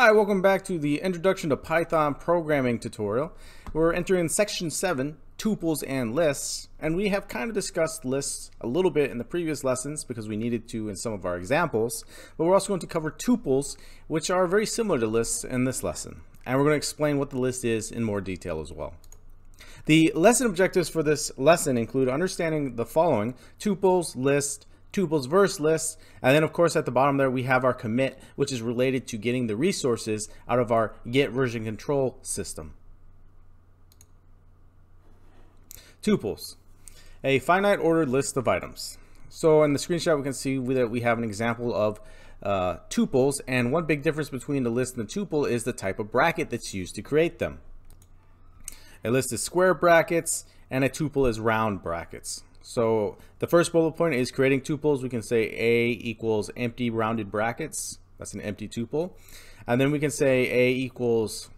Hi, welcome back to the Introduction to Python Programming tutorial. We're entering section 7, tuples and lists, and we have kind of discussed lists a little bit in the previous lessons because we needed to in some of our examples, but we're also going to cover tuples, which are very similar to lists in this lesson. And we're going to explain what the list is in more detail as well. The lesson objectives for this lesson include understanding the following, tuples, list, tuples verse list. And then of course at the bottom there we have our commit, which is related to getting the resources out of our Git version control system. Tuples, a finite ordered list of items. So in the screenshot we can see that we have an example of uh, tuples and one big difference between the list and the tuple is the type of bracket that's used to create them. A list is square brackets and a tuple is round brackets. So the first bullet point is creating tuples. We can say A equals empty rounded brackets. That's an empty tuple. And then we can say A equals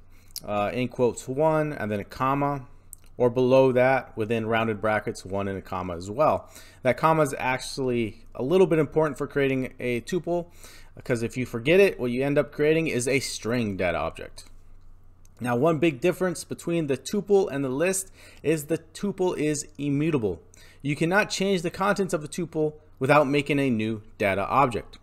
uh, in quotes one and then a comma or below that within rounded brackets one and a comma as well. That comma is actually a little bit important for creating a tuple because if you forget it, what you end up creating is a string data object. Now one big difference between the tuple and the list is the tuple is immutable. You cannot change the contents of a tuple without making a new data object.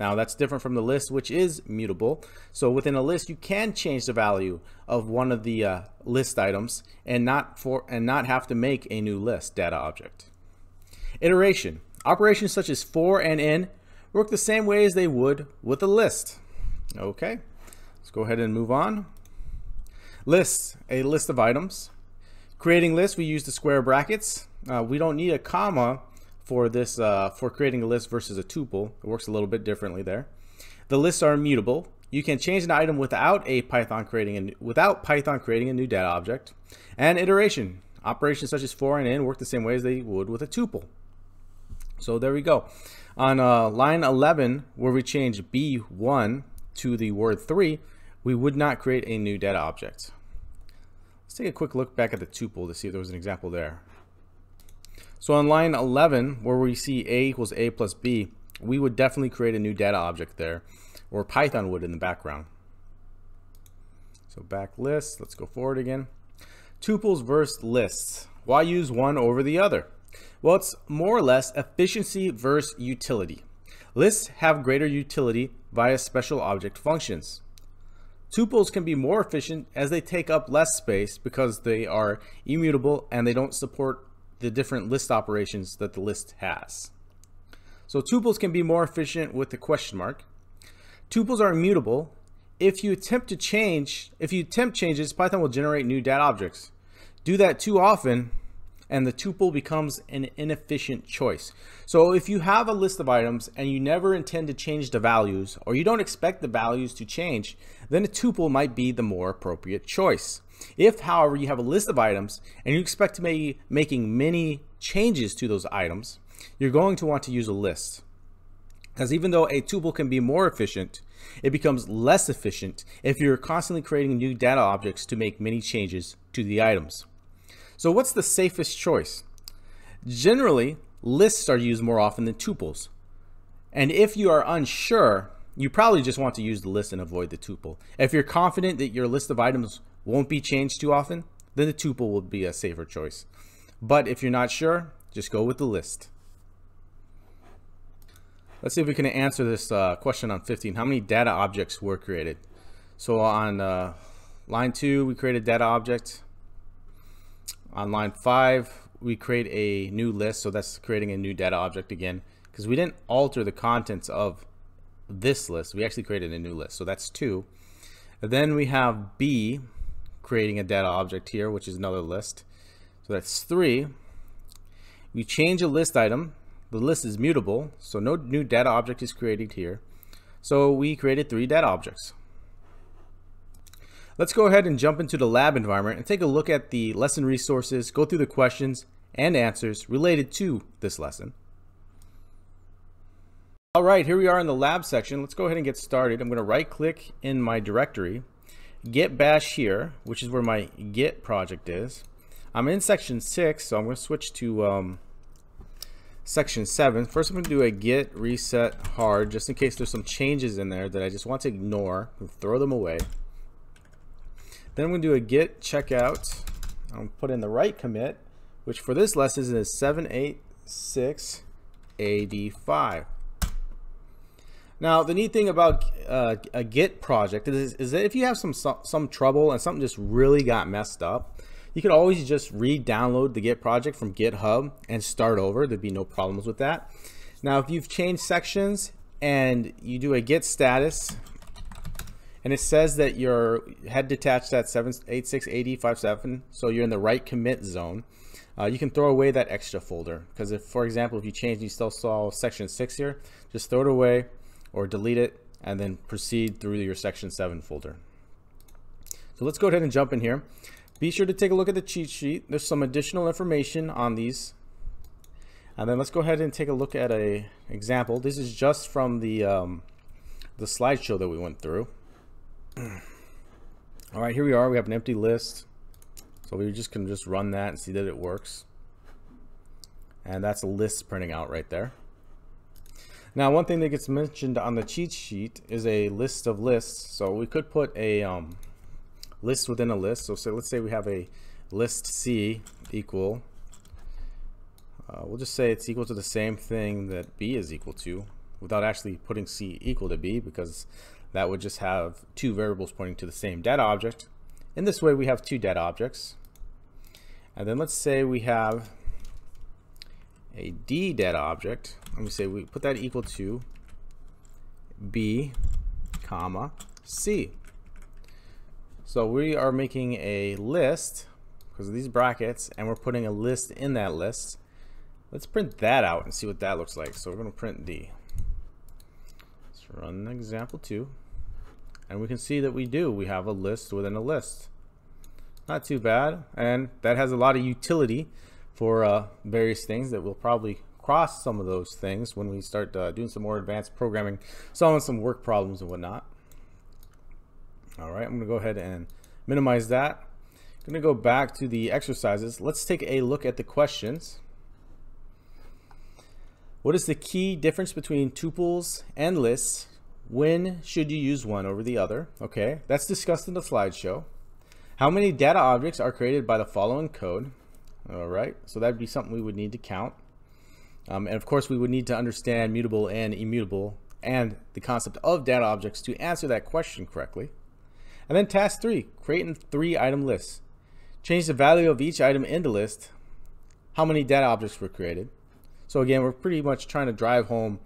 Now that's different from the list, which is mutable. So within a list, you can change the value of one of the uh, list items and not for and not have to make a new list data object. Iteration. Operations such as for and in work the same way as they would with a list. Okay, let's go ahead and move on. Lists, a list of items. Creating lists, we use the square brackets. Uh, we don't need a comma for this uh, for creating a list versus a tuple. It works a little bit differently there. The lists are immutable. You can change an item without a Python creating a, without Python creating a new data object. And iteration. Operations such as for and in work the same way as they would with a tuple. So there we go. On uh, line 11, where we change B1 to the word 3, we would not create a new data object. Let's take a quick look back at the tuple to see if there was an example there. So on line 11, where we see a equals a plus b, we would definitely create a new data object there, or Python would in the background. So back list, let's go forward again. Tuples versus lists. Why use one over the other? Well, it's more or less efficiency versus utility. Lists have greater utility via special object functions. Tuples can be more efficient as they take up less space because they are immutable and they don't support the different list operations that the list has. So tuples can be more efficient with the question mark. Tuples are immutable. If you attempt to change, if you attempt changes, Python will generate new data objects. Do that too often and the tuple becomes an inefficient choice. So if you have a list of items and you never intend to change the values or you don't expect the values to change, then a tuple might be the more appropriate choice. If, however, you have a list of items and you expect to be making many changes to those items, you're going to want to use a list. Because even though a tuple can be more efficient, it becomes less efficient if you're constantly creating new data objects to make many changes to the items. So what's the safest choice? Generally, lists are used more often than tuples. And if you are unsure, you probably just want to use the list and avoid the tuple. If you're confident that your list of items won't be changed too often, then the tuple will be a safer choice. But if you're not sure, just go with the list. Let's see if we can answer this uh, question on 15. How many data objects were created? So on uh, line 2, we created a data object. On line 5, we create a new list. So that's creating a new data object again. Because we didn't alter the contents of this list. We actually created a new list. So that's 2. And then we have B, creating a data object here, which is another list. So that's three. We change a list item. The list is mutable, so no new data object is created here. So we created three data objects. Let's go ahead and jump into the lab environment and take a look at the lesson resources, go through the questions and answers related to this lesson. All right, here we are in the lab section. Let's go ahead and get started. I'm going to right click in my directory git bash here, which is where my git project is. I'm in section six, so I'm going to switch to um, section 7. First I'm going to do a git reset hard just in case there's some changes in there that I just want to ignore and throw them away. Then I'm going to do a git checkout. I'm going to put in the right commit, which for this lesson is 786 AD5. Now, the neat thing about uh, a Git project is, is, that if you have some, some trouble and something just really got messed up, you could always just re-download the Git project from GitHub and start over. There'd be no problems with that. Now, if you've changed sections and you do a Git status and it says that your head detached at 786AD57, so you're in the right commit zone, uh, you can throw away that extra folder. Because if, for example, if you change and you still saw section 6 here, just throw it away or delete it and then proceed through your section 7 folder. So let's go ahead and jump in here. Be sure to take a look at the cheat sheet. There's some additional information on these. And then let's go ahead and take a look at a example. This is just from the um, the slideshow that we went through. All right, here we are. We have an empty list. So we just can just run that and see that it works. And that's a list printing out right there. Now, one thing that gets mentioned on the cheat sheet is a list of lists. So we could put a um, list within a list. So, so let's say we have a list C equal, uh, we'll just say it's equal to the same thing that B is equal to without actually putting C equal to B because that would just have two variables pointing to the same data object. In this way, we have two data objects. And then let's say we have a D data object. Let me say we put that equal to B, comma, C. So we are making a list because of these brackets and we're putting a list in that list. Let's print that out and see what that looks like. So we're going to print D. Let's run example 2. And we can see that we do. We have a list within a list. Not too bad. And that has a lot of utility for uh, various things that we'll probably cross some of those things when we start uh, doing some more advanced programming, solving some work problems and whatnot. All right, I'm gonna go ahead and minimize that. I'm gonna go back to the exercises. Let's take a look at the questions. What is the key difference between tuples and lists? When should you use one over the other? Okay, that's discussed in the slideshow. How many data objects are created by the following code? All right, so that'd be something we would need to count. Um, and of course, we would need to understand mutable and immutable and the concept of data objects to answer that question correctly. And then task three, create a three item list. Change the value of each item in the list, how many data objects were created. So again, we're pretty much trying to drive home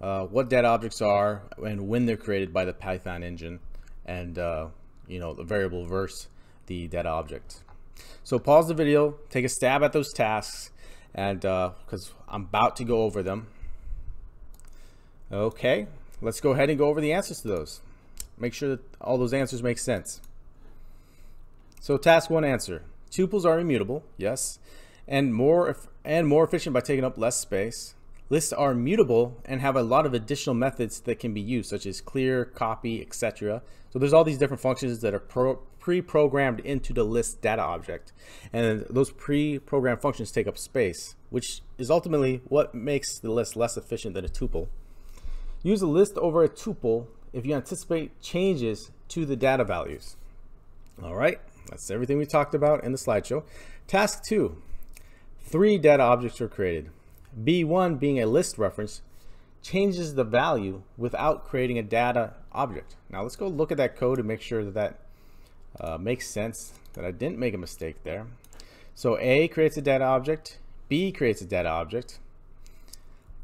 uh, what data objects are and when they're created by the Python engine and uh, you know the variable versus the data object. So pause the video, take a stab at those tasks and because uh, I'm about to go over them. Okay, let's go ahead and go over the answers to those. Make sure that all those answers make sense. So task one answer. Tuples are immutable, yes, and more and more efficient by taking up less space. Lists are mutable and have a lot of additional methods that can be used, such as clear, copy, etc. So there's all these different functions that are pre-programmed into the list data object. And those pre-programmed functions take up space, which is ultimately what makes the list less efficient than a tuple. Use a list over a tuple if you anticipate changes to the data values. All right, that's everything we talked about in the slideshow. Task two, three data objects are created. B1 being a list reference changes the value without creating a data object. Now let's go look at that code and make sure that that uh, makes sense, that I didn't make a mistake there. So A creates a data object, B creates a data object,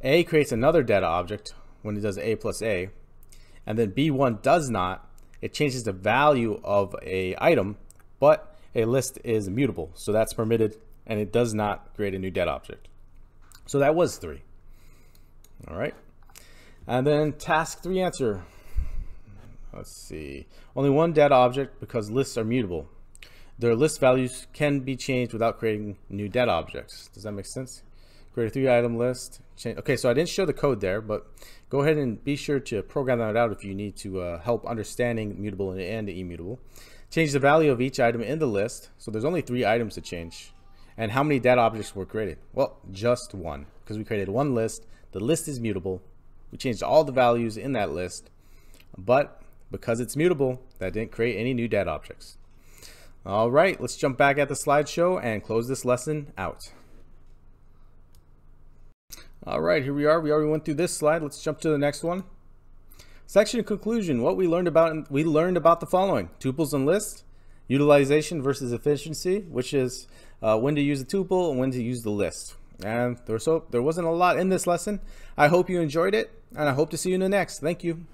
A creates another data object when it does A plus A, and then B1 does not, it changes the value of a item, but a list is immutable. So that's permitted and it does not create a new data object. So that was three. All right. And then task three answer. Let's see. Only one data object because lists are mutable. Their list values can be changed without creating new data objects. Does that make sense? Create a three item list. Change. Okay, so I didn't show the code there, but go ahead and be sure to program that out if you need to uh, help understanding mutable and, immutable. Change the value of each item in the list. So there's only three items to change. And how many data objects were created? Well, just one, because we created one list. The list is mutable. We changed all the values in that list, but because it's mutable, that didn't create any new data objects. All right, let's jump back at the slideshow and close this lesson out. All right, here we are. We already went through this slide. Let's jump to the next one. Section conclusion. What we learned about we learned about the following: tuples and lists, utilization versus efficiency, which is uh, when to use a tuple and when to use the list. And there, so, there wasn't a lot in this lesson. I hope you enjoyed it, and I hope to see you in the next. Thank you.